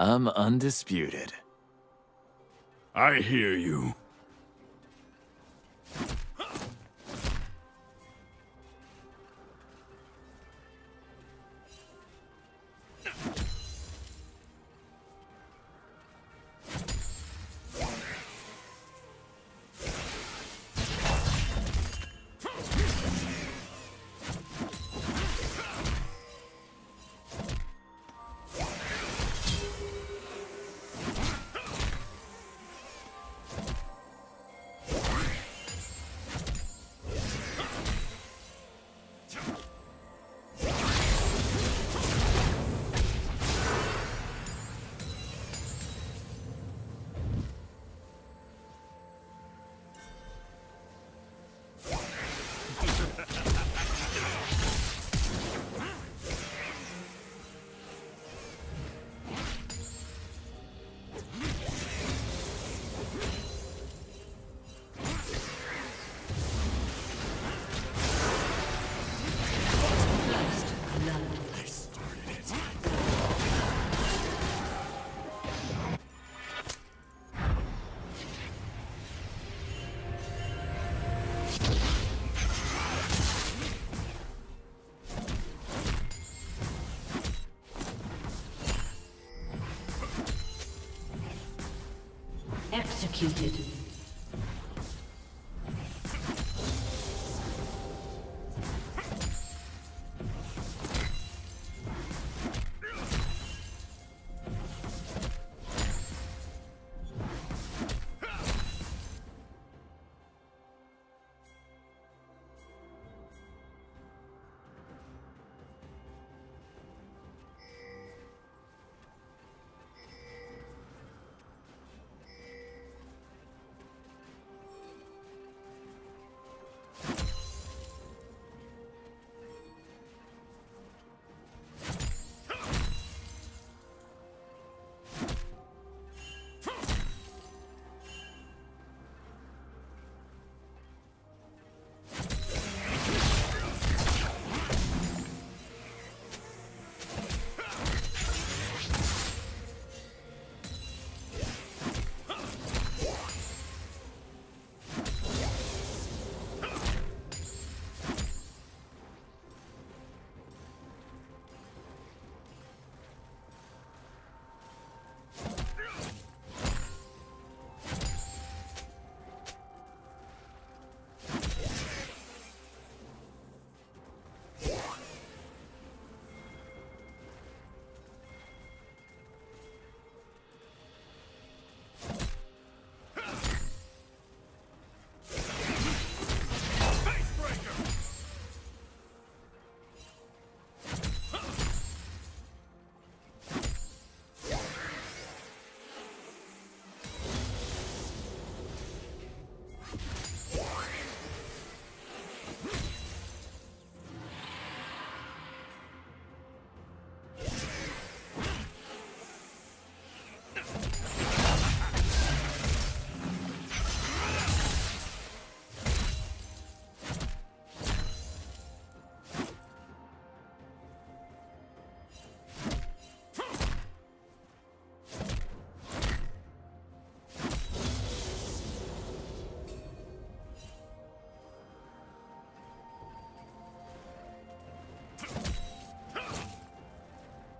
I'm undisputed. I hear you. Executed.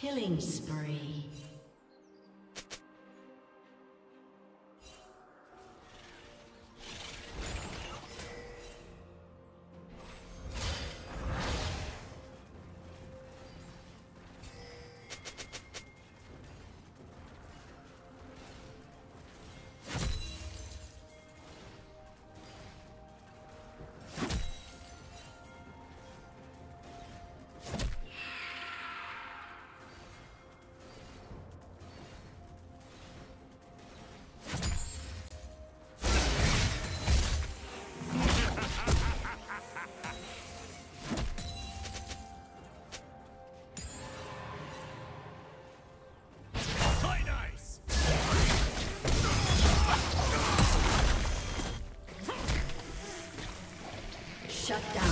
Killing spree. Shut down.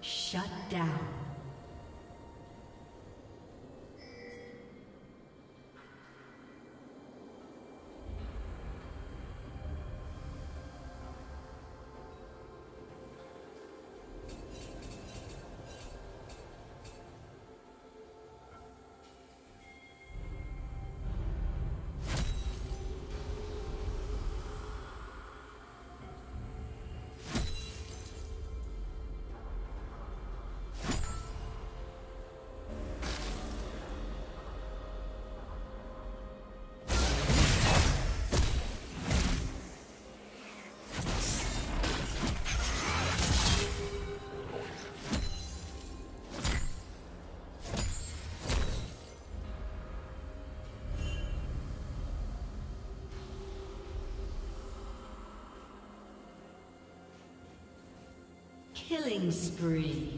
Shut down. Killing spree.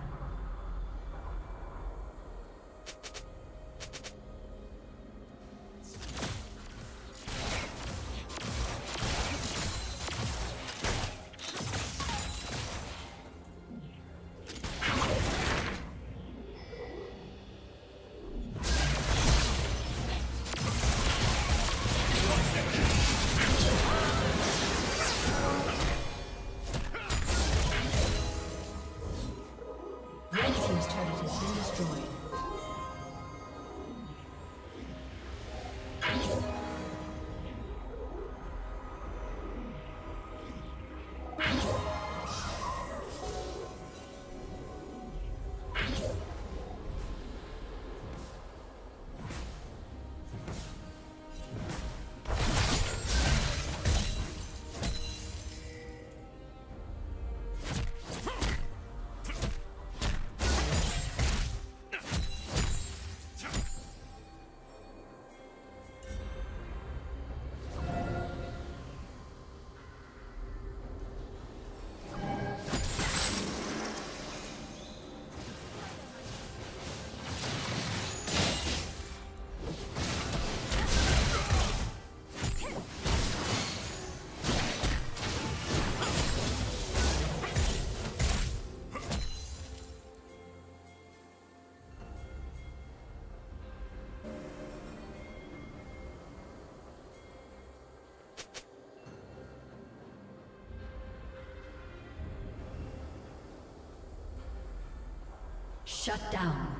Shut down.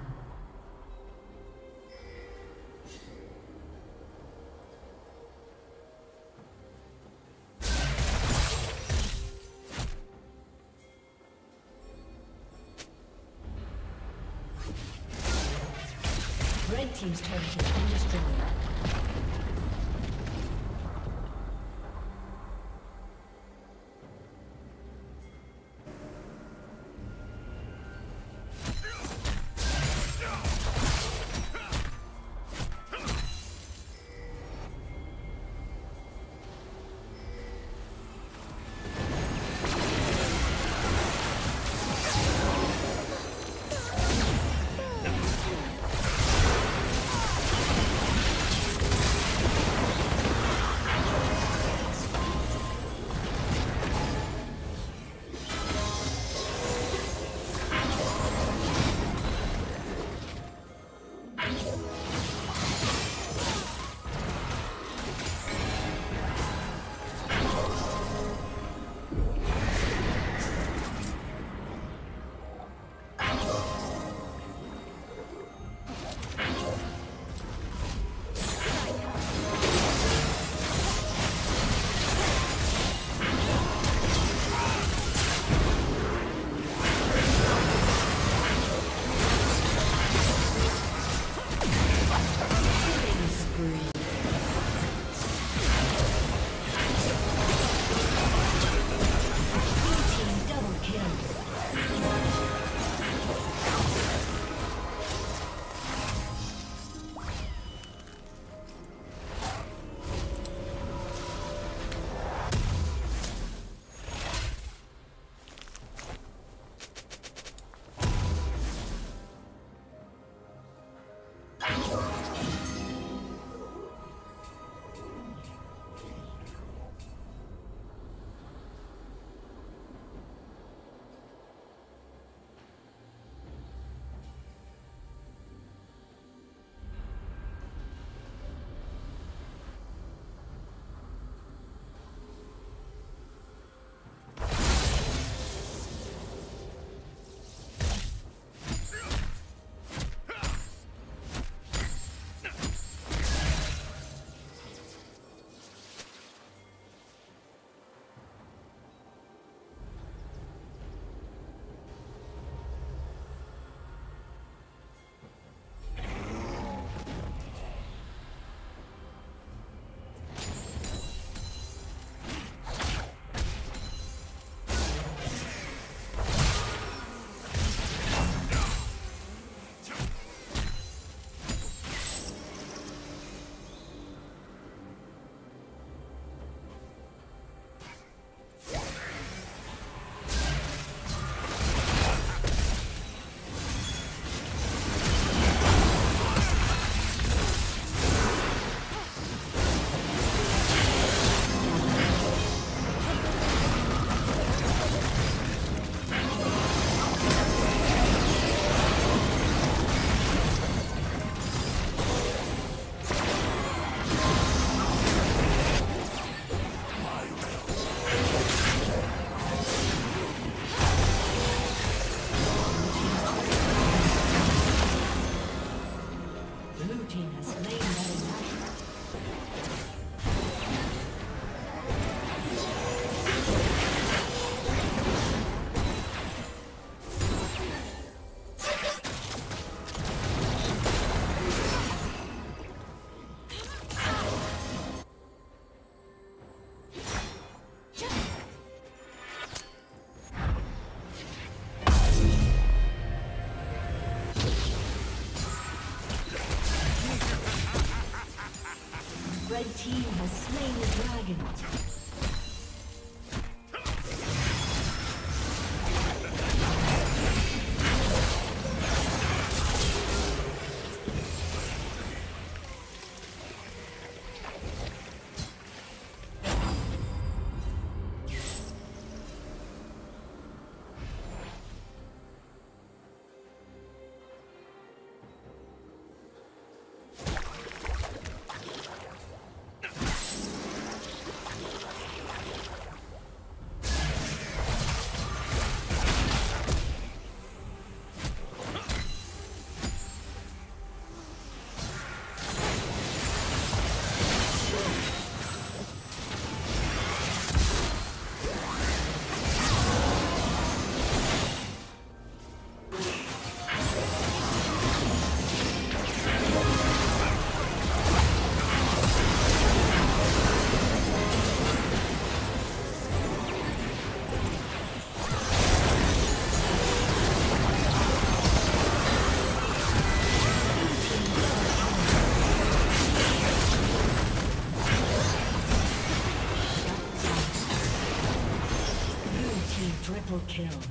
Team's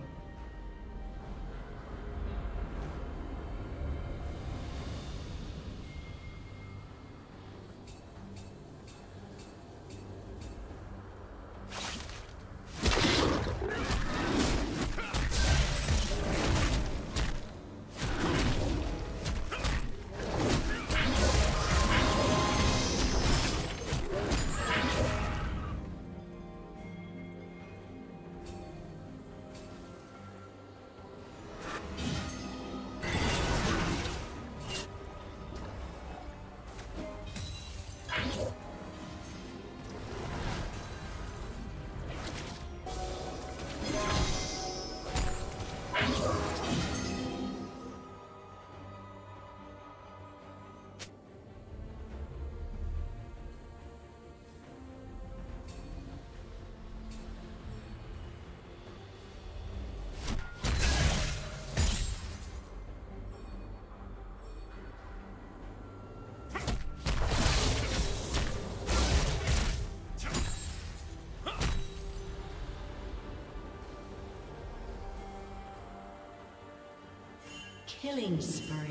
Killing spree.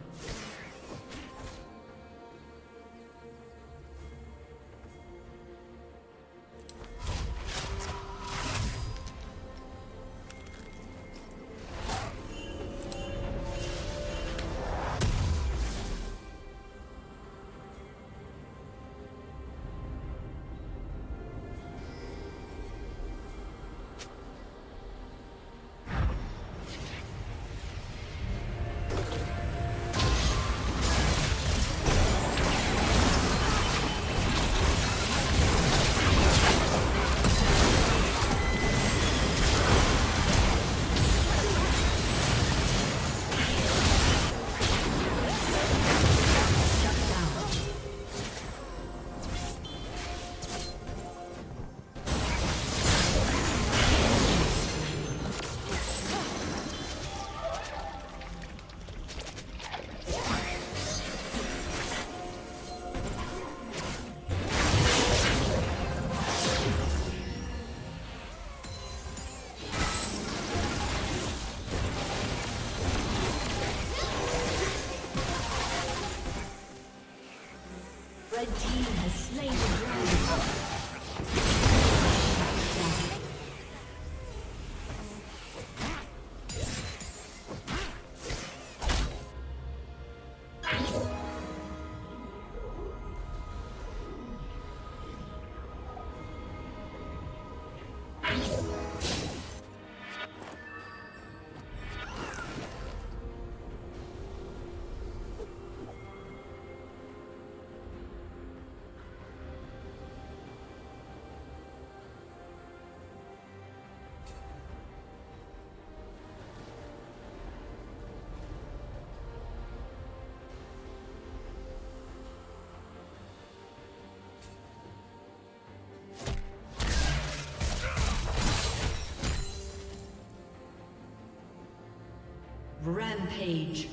Rampage.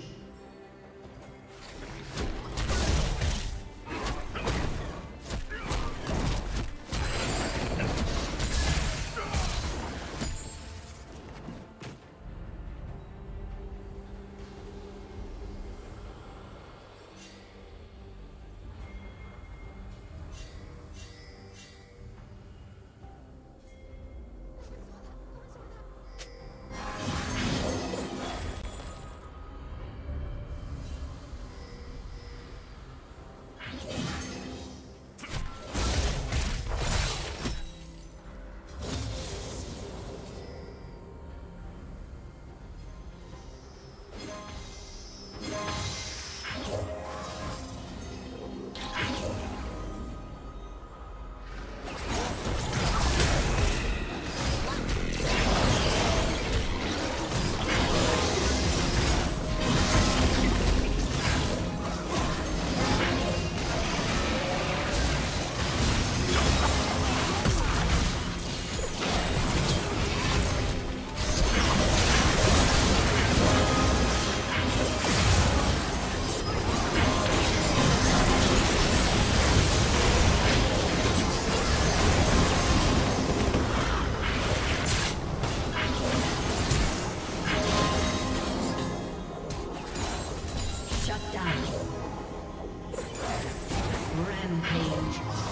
Rampage.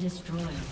Destroyed.